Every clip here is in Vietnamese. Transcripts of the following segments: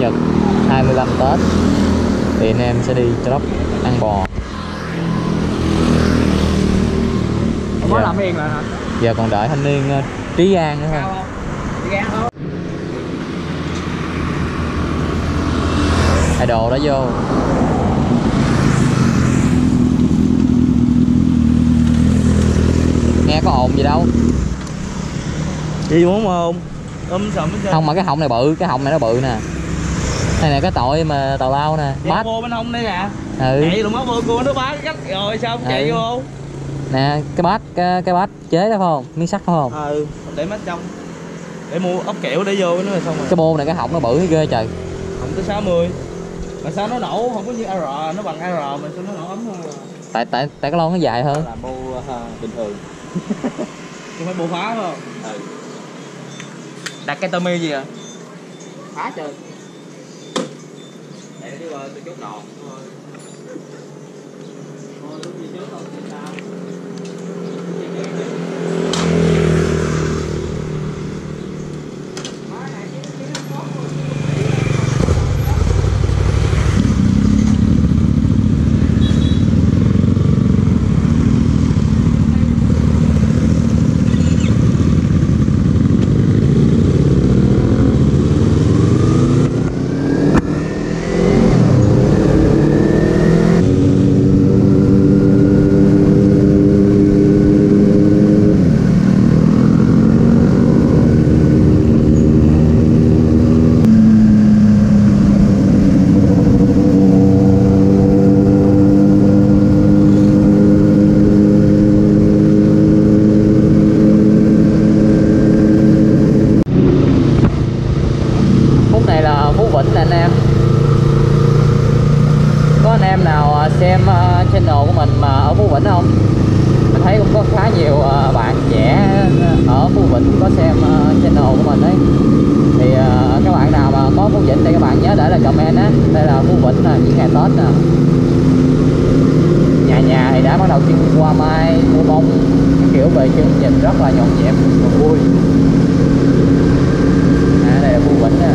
nhật 25 Tết Thì anh em sẽ đi drop ăn bò Không có Dạ. làm yên lại hả? Giờ còn đợi thanh niên ờ, Trí An nữa không? Đi? Hai đồ đó vô Nghe có ồn gì đâu Gì muốn không? Ôm sầm hết Không mà cái họng này bự, cái họng này nó bự nè Đây nè cái tội mà tào lao nè Bát. vô bên hông đây nè. Ừ. Chạy luôn má vô cô nó bá cách rồi sao không chạy Ừ. vô? Nè cái bát cái, cái bát chế đó phải không? Miếng sắt phải không? Ừ để mắt trong. Để mua ốc kẹo để vô nữa là xong rồi. Cái bô này cái họng nó bự ghê trời. Không tới 60 Mà sao nó nổ? Không có như AR Nó bằng AR mà sao nó nổ ấm hơn Tại tại tại cái lon nó dài hơn. Là bô bình thường. Chứ phải bô phá không? Ừ. Đặt cái tơ gì à? Phá trời đi qua tôi chốt nọ. Thôi. Thôi lúc gì chốt nọ thì sao Phút này là Phú Vĩnh nè anh em Có anh em nào à, xem à, channel của mình mà ở Phú Vĩnh không? Mình thấy cũng có khá nhiều à, bạn trẻ ở Phú Vĩnh có xem à, channel của mình ấy. Thì à, các bạn nào mà có Phú Vĩnh thì các bạn nhớ để lại comment á. Đây là Phú Vĩnh là những ngày Tết nè. Nhà nhà thì đã bắt đầu trưng hoa mai, mua bông kiểu về chân nhìn rất là nhộn nhịp. Và vui. À, đây là Phú Vĩnh nè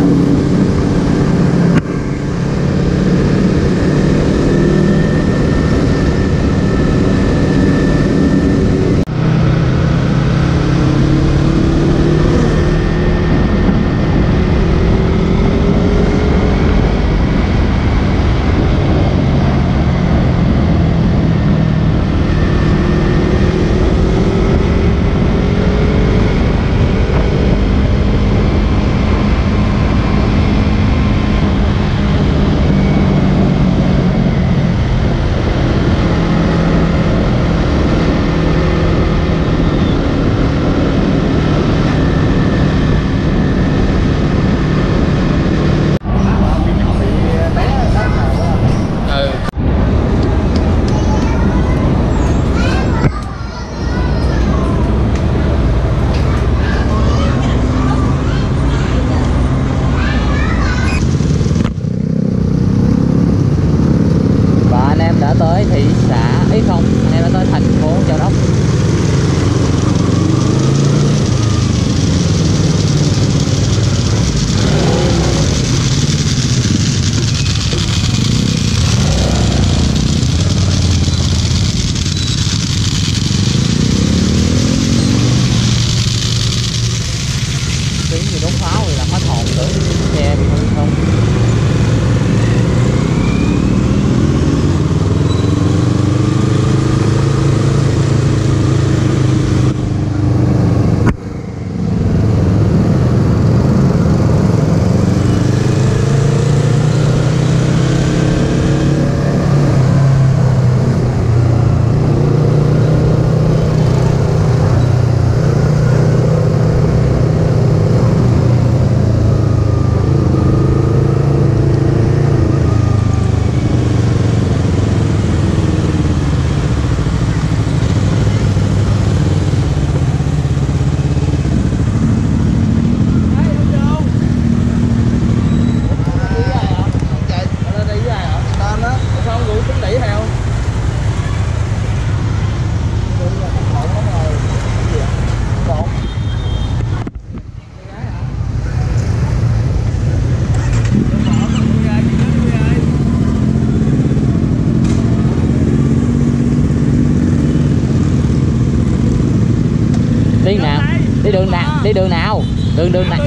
đi nào đi đường nào đi đường nào. Đường đường nào.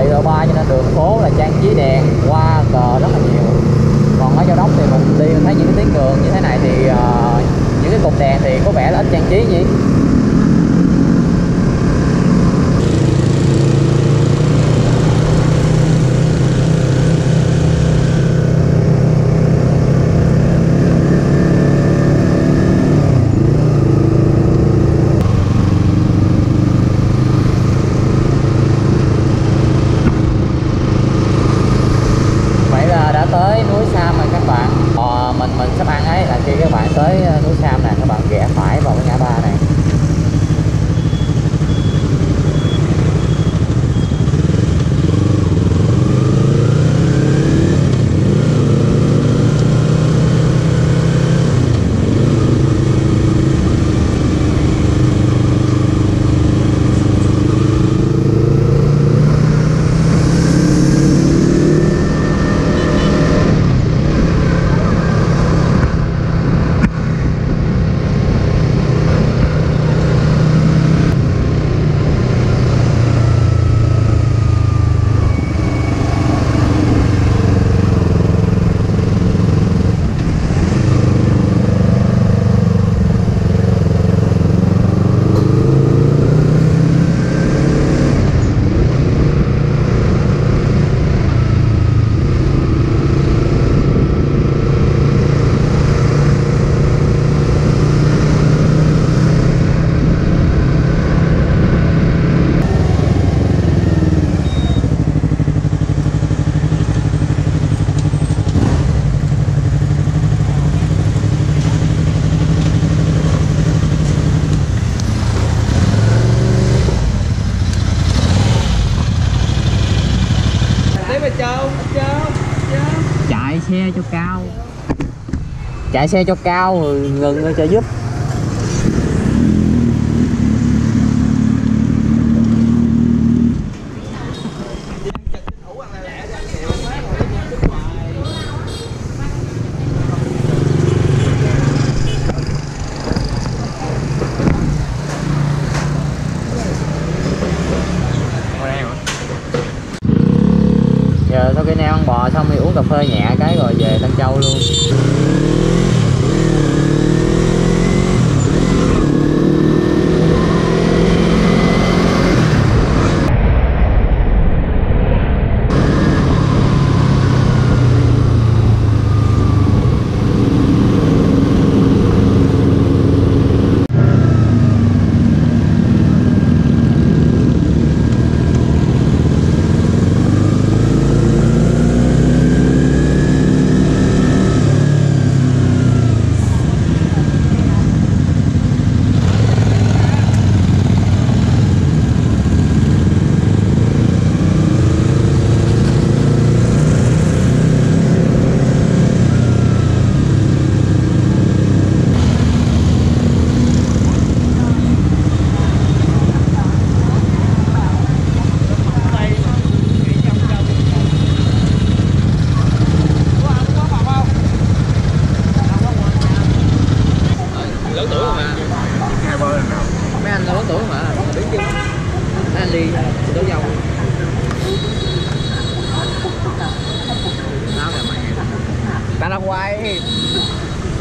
Thị độ 3 cho nên đường phố là trang trí đèn hoa cờ rất là nhiều. Còn ở Châu Đốc thì mình đi mình thấy những cái tuyến đường như thế này thì uh, những cái cột đèn thì có vẻ là ít trang trí nhỉ? Chạy xe cho cao rồi ngừng rồi trợ giúp. Giờ sau khi neo ăn bò xong thì uống cà phê nhẹ cái rồi về Tân Châu luôn lớn tuổi rồi mà hai bên là nào mấy anh là lớn tuổi mà đứng chung mấy anh đi đổ dâu sao là mày ta là quay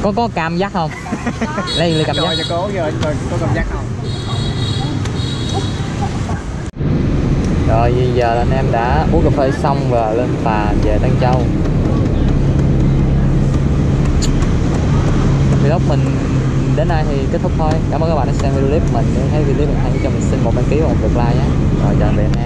có có cam dắt không? Lấy ly cam coi dắt cho cố giờ có cảm giác không? Rồi bây giờ là anh em đã uống cà phê xong và lên phà về Tân Châu. Vlog mình đến đây thì kết thúc thôi. Cảm ơn các bạn đã xem video clip. Mình nếu thấy video clip mình hay cho mình xin một đăng ký và một lượt like nhé. Rồi chào tạm biệt